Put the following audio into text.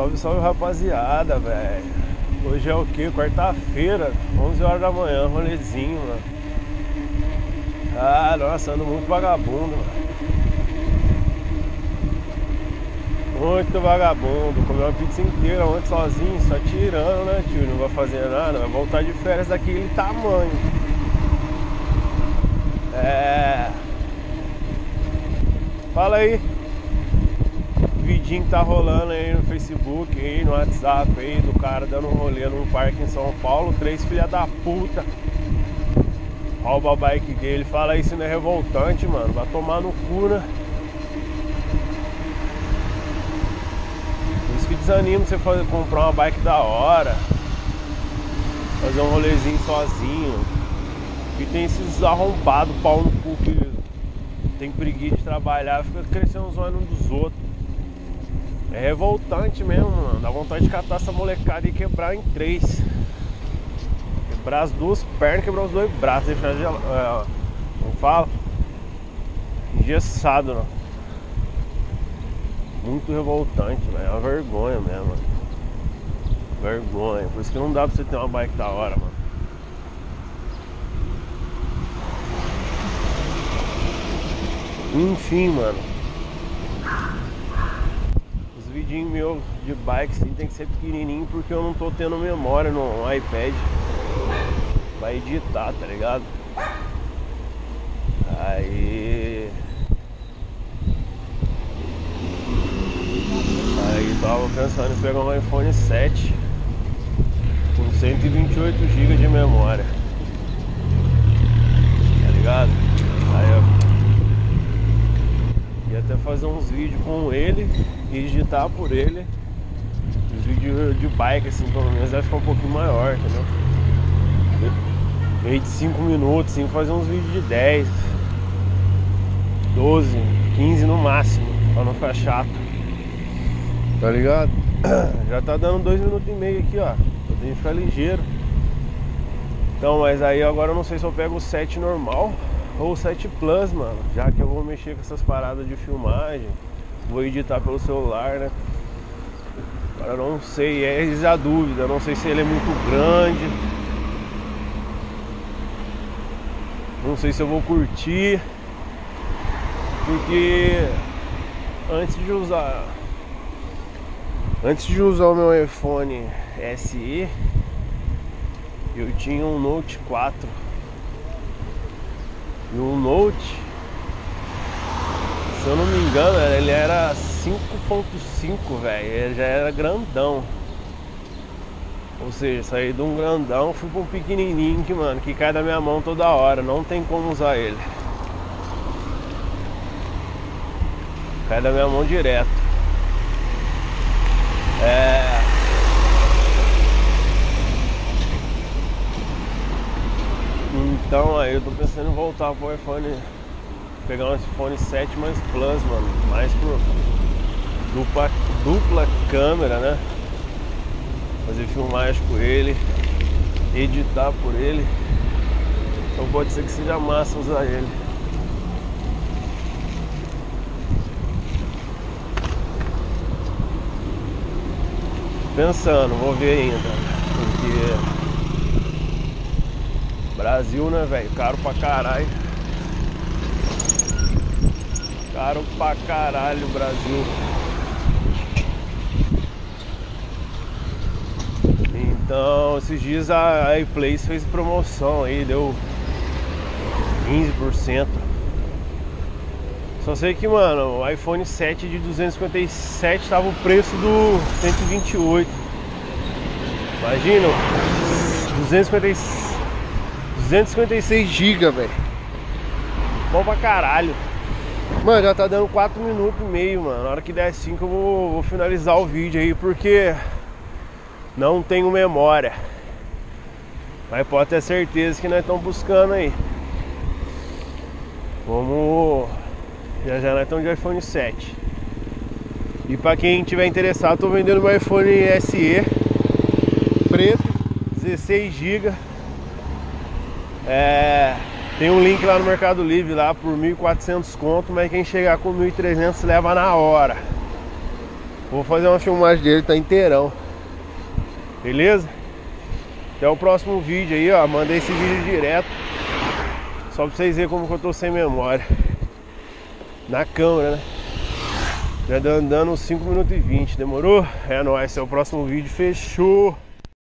Salve, salve rapaziada, velho. Hoje é o que? Quarta-feira, 11 horas da manhã, rolezinho, mano. Ah, nossa, ando muito vagabundo, mano. Muito vagabundo, comeu uma pizza inteira ontem sozinho, só tirando, né, tio? Não vai fazer nada, vai voltar de férias daquele tamanho. É. Fala aí. Vidinho que tá rolando aí no Facebook, aí no WhatsApp aí, do cara dando um rolê num parque em São Paulo, três filha da puta. Rouba a bike dele, fala isso não é revoltante, mano. Vai tomar no cu, né? Por isso que desanima você fazer, comprar uma bike da hora. Fazer um rolezinho sozinho. E tem esses arrombados, pau no cu que tem preguiça de trabalhar, fica crescendo os olhos um dos outros. É revoltante mesmo, mano. Dá vontade de catar essa molecada e quebrar em três. Quebrar as duas pernas, quebrar os dois braços, deixar de. É, não fala? Engessado, não. Muito revoltante, velho. É uma vergonha mesmo. Vergonha. Por isso que não dá pra você ter uma bike da hora, mano. Enfim, mano. Meus de bike sim tem que ser pequenininho porque eu não tô tendo memória no iPad. Vai editar, tá ligado? Aí. Aí tava pensando em pegar um iPhone 7 com 128 GB de memória. Tá ligado? Aí eu Ia até fazer uns vídeos com ele e editar por ele. Os vídeos de bike, assim, pelo menos vai ficar um pouquinho maior, entendeu? Meio de 5 minutos, assim, fazer uns vídeos de 10, 12, 15 no máximo, pra não ficar chato. Tá ligado? Já tá dando 2 minutos e meio aqui, ó. Eu tenho que ficar ligeiro. Então, mas aí agora eu não sei se eu pego o 7 normal ou 7 Plus, mano. Já que eu vou mexer com essas paradas de filmagem, vou editar pelo celular, né? Agora não sei, é a dúvida, não sei se ele é muito grande. Não sei se eu vou curtir. Porque antes de usar antes de usar o meu iPhone SE, eu tinha um Note 4 e o Note, se eu não me engano, ele era 5.5, velho. Ele já era grandão. Ou seja, saí de um grandão, fui para um pequenininho que, mano, que cai da minha mão toda hora. Não tem como usar ele. Cai da minha mão direto. É. Então aí eu tô pensando em voltar pro iPhone, pegar um iPhone 7 mais Plus, mano, mais pro dupla, dupla câmera, né? Fazer filmagem com ele, editar por ele. Então pode ser que seja massa usar ele. Pensando, vou ver ainda. Porque Brasil, né, velho? Caro pra caralho. Caro pra caralho, Brasil. Então, esses dias a iPlace fez promoção aí, deu 15%. Só sei que, mano, o iPhone 7 de 257 tava o preço do 128. Imagina, 257 256 GB, velho. Bom pra caralho. Mano, já tá dando 4 minutos e meio, mano. Na hora que der 5 eu vou, vou finalizar o vídeo aí, porque não tenho memória. Mas pode ter certeza que nós estamos buscando aí. Vamos. Já já nós estamos de iPhone 7. E pra quem tiver interessado, tô vendendo meu iPhone SE preto, 16 GB é, tem um link lá no Mercado Livre lá por 1.400 conto, mas quem chegar com 1.300 leva na hora. Vou fazer uma filmagem dele, tá inteirão. Beleza? Até o próximo vídeo aí, ó. Mandei esse vídeo direto. Só pra vocês verem como que eu tô sem memória. Na câmera, né? Já andando 5 minutos e 20, demorou? É nóis, esse é o próximo vídeo, fechou!